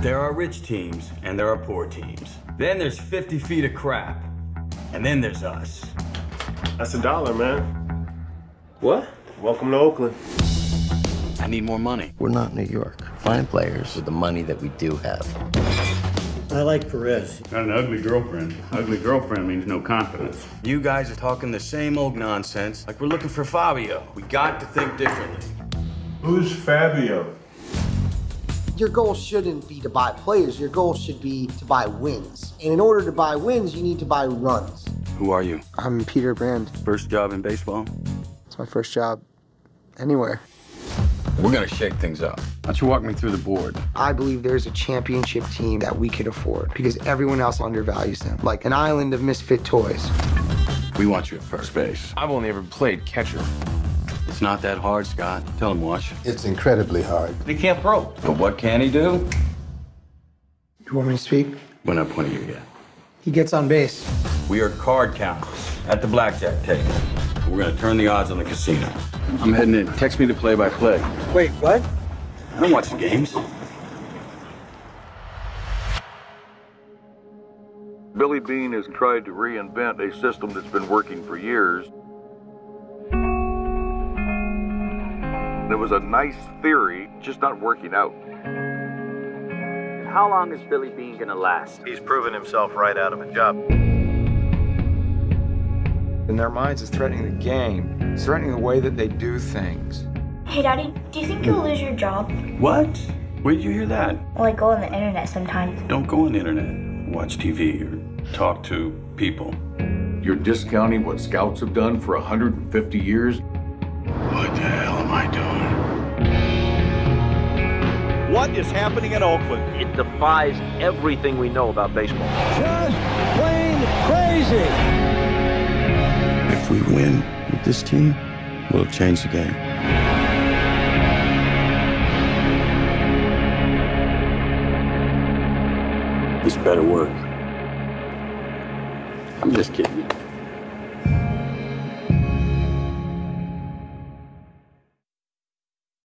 There are rich teams and there are poor teams. Then there's 50 feet of crap. And then there's us. That's a dollar, man. What? Welcome to Oakland. I need more money. We're not New York. Find players with the money that we do have. I like Perez. Got an ugly girlfriend. Ugly girlfriend means no confidence. You guys are talking the same old nonsense like we're looking for Fabio. We got to think differently. Who's Fabio? Your goal shouldn't be to buy players. Your goal should be to buy wins. And in order to buy wins, you need to buy runs. Who are you? I'm Peter Brand. First job in baseball? It's my first job anywhere. We're gonna shake things up. Why don't you walk me through the board? I believe there's a championship team that we could afford because everyone else undervalues them, like an island of misfit toys. We want you at first base. I've only ever played catcher. It's not that hard, Scott. Tell him, Wash. It's incredibly hard. He can't throw. But what can he do? Do you want me to speak? We're not pointing you yet. He gets on base. We are card counters at the blackjack table. We're gonna turn the odds on the casino. I'm heading in. Text me the play-by-play. Wait, what? I don't watch the games. Billy Beane has tried to reinvent a system that's been working for years. It was a nice theory, just not working out. How long is Billy Beane gonna last? He's proven himself right out of a job. In their minds, it's threatening the game. It's threatening the way that they do things. Hey, Daddy, do you think you'll lose your job? What? Where'd you hear that? Well, I go on the internet sometimes. Don't go on the internet. Watch TV or talk to people. You're discounting what scouts have done for 150 years? What the hell am I doing? What is happening in Oakland? It defies everything we know about baseball. Just plain crazy. If we win with this team, we'll change the game. This better work. I'm just kidding.